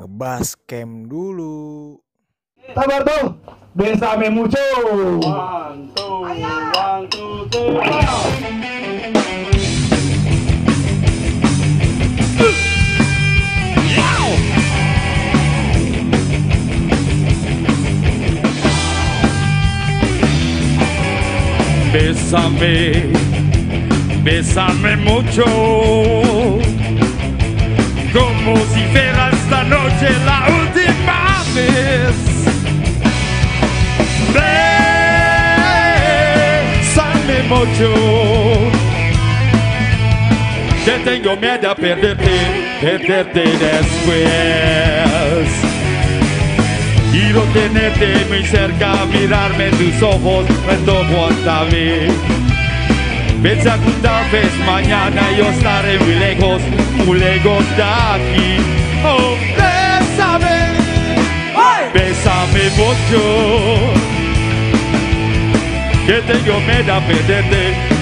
ngebas camp dulu. Sabar tuh. Besame mucho. One, two, one, two, three. Bésame, bésame mucho, noche la última vez. Bésame mucho, que tengo miedo a perderte, perderte después. Quiero tenerte muy cerca, mirarme en tus ojos, toco hasta mí. Piensa que tal vez mañana yo estaré muy lejos, muy lejos de aquí. Oh, mucho. Que tengo miedo a perderte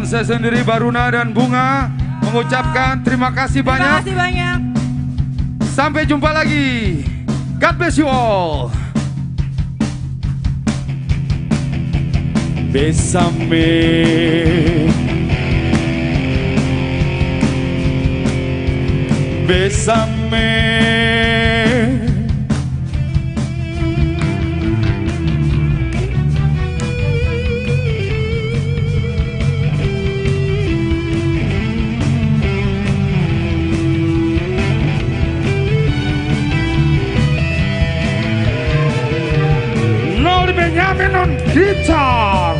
Dan saya sendiri Baruna dan Bunga mengucapkan terima kasih banyak. Terima kasih banyak. Sampai jumpa lagi. God bless you all. Besame. Besame. Benjamin on guitar.